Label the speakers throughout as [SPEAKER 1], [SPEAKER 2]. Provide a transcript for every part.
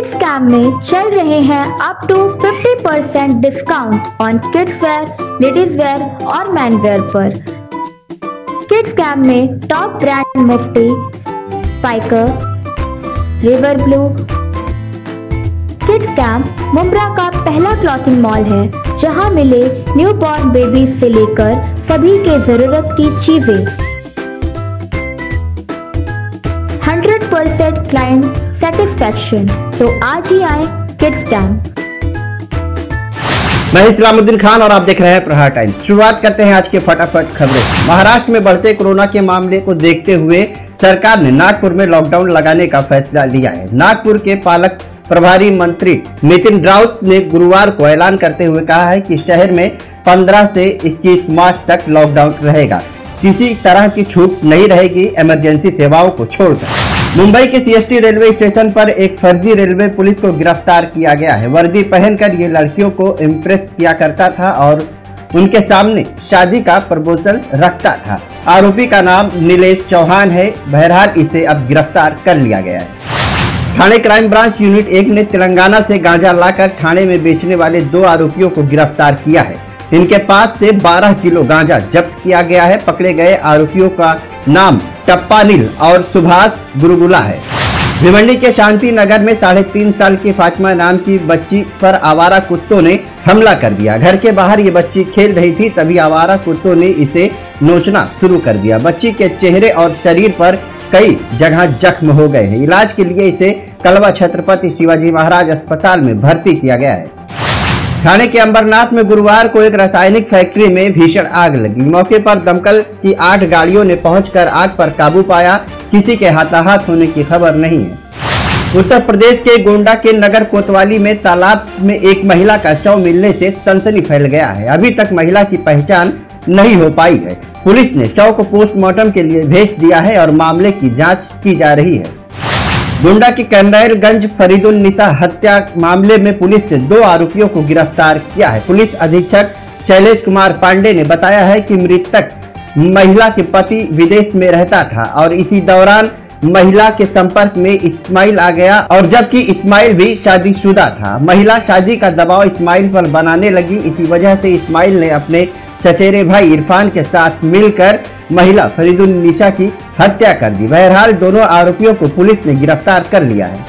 [SPEAKER 1] Kids Camp में चल रहे हैं up to 50% discount on kids wear ladies wear और मैन वेयर पर। किड्स कैम्प में top brand Mufti Spykar River Blue Kids Camp Mumbra का पहला क्लॉथिंग मॉल है, जहाँ मिले न्यू बॉर्न बेबी से लेकर सभी के ज़रूरत की चीज़ें। 100% क्लाइंट सेटिस्फैक्शन तो आज ही आए किड्स कैम्प
[SPEAKER 2] मैं इस्लामुद्दीन खान और आप देख रहे हैं प्रहार टाइम शुरुआत करते हैं आज के फटाफट खबरें। महाराष्ट्र में बढ़ते कोरोना के मामले को देखते हुए सरकार ने नागपुर में लॉकडाउन लगाने का फैसला लिया है। नागपुर के पालक प्रभारी मंत्री नितिन राउत ने गुरुवार को ऐलान करते हुए कहा है कि शहर में 15 से 21 मार्च तक लॉकडाउन रहेगा। किसी तरह की छूट नहीं रहेगी इमरजेंसी सेवाओं को छोड़कर। मुंबई के सीएसटी रेलवे स्टेशन पर एक फर्जी रेलवे पुलिस को गिरफ़्तार किया गया है। वर्दी पहनकर ये लड़कियों को इम्प्रेस किया करता था और उनके सामने शादी का प्रपोजल रखता था। आरोपी का नाम नीलेश चौहान है। बहरहाल इसे अब गिरफ़्तार कर लिया गया है। थाने क्राइम ब्रांच यूनिट एक ने तेलंगाना से गांजा लाकर थाने में बेचने वाले दो आरोपियों को गिरफ़्तार किया है। इनके पास से 12 किलो गांजा जब्त किया गया है। पकड़े गए आरोपियों का नाम टप्पा नील और सुभाष गुरुगुला है। भिवंडी के शांति नगर में साढ़े तीन साल की फातिमा नाम की बच्ची पर आवारा कुत्तों ने हमला कर दिया। घर के बाहर ये बच्ची खेल रही थी, तभी आवारा कुत्तों ने इसे नोचना शुरू कर दिया। बच्ची के चेहरे और शरीर पर कई जगह जख्म हो गए हैं। इलाज के लिए इसे कलवा छत्रपति शिवाजी महाराज अस्पताल में भर्ती किया गया है। थाने के अंबरनाथ में गुरुवार को एक रासायनिक फैक्ट्री में भीषण आग लगी। मौके पर दमकल की आठ गाड़ियों ने पहुंचकर आग पर काबू पाया। किसी के हाथाहाथ होने की खबर नहीं है। उत्तर प्रदेश के गोंडा के नगर कोतवाली में तालाब में एक महिला का शव मिलने से सनसनी फैल गया है। अभी तक महिला की पहचान नहीं हो पाई है। पुलिस ने शव को पोस्टमार्टम के लिए भेज दिया है और मामले की जाँच की जा रही है। गोंडा के कैमरागंज फरीदुल निशा हत्या मामले में पुलिस ने दो आरोपियों को गिरफ़्तार किया है। पुलिस अधीक्षक शैलेश कुमार पांडे ने बताया है कि मृतक महिला के पति विदेश में रहता था और इसी दौरान महिला के संपर्क में इस्माइल आ गया और जबकि इस्माइल भी शादीशुदा था। महिला शादी का दबाव इस्माइल पर बनाने लगी। इसी वजह से इस्माइल ने अपने चचेरे भाई इरफान के साथ मिलकर महिला फरीदुल निशा की हत्या कर दी। बहरहाल, दोनों आरोपियों को पुलिस ने गिरफ़्तार कर लिया है।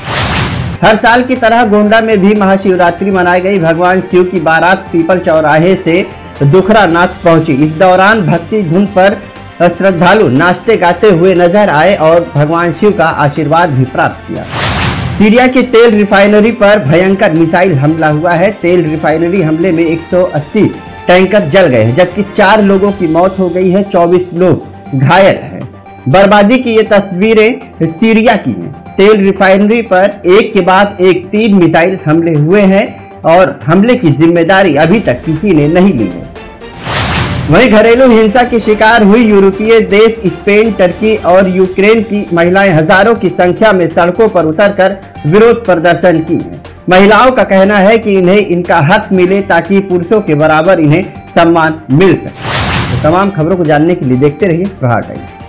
[SPEAKER 2] हर साल की तरह गोंडा में भी महाशिवरात्रि मनाई गई। भगवान शिव की बारात पीपल चौराहे से दुखरा नाथ पहुँची। इस दौरान भक्ति धुन पर श्रद्धालु नाचते गाते हुए नज़र आए और भगवान शिव का आशीर्वाद भी प्राप्त किया। सीरिया की तेल रिफाइनरी पर भयंकर मिसाइल हमला हुआ है। तेल रिफाइनरी हमले में 180 टैंकर जल गए हैं, जबकि चार लोगों की मौत हो गई है। 24 लोग घायल हैं। बर्बादी की ये तस्वीरें सीरिया की हैं। तेल रिफाइनरी पर एक के बाद एक तीन मिसाइल हमले हुए हैं और हमले की ज़िम्मेदारी अभी तक किसी ने नहीं ली है। वहीं घरेलू हिंसा की शिकार हुई यूरोपीय देश, स्पेन, टर्की और यूक्रेन की महिलाएँ हज़ारों की संख्या में सड़कों पर उतरकर विरोध प्रदर्शन की। महिलाओं का कहना है कि इन्हें इनका हक मिले ताकि पुरुषों के बराबर इन्हें सम्मान मिल सके। तो तमाम खबरों को जानने के लिए देखते रहिए प्रहार टाइम्स।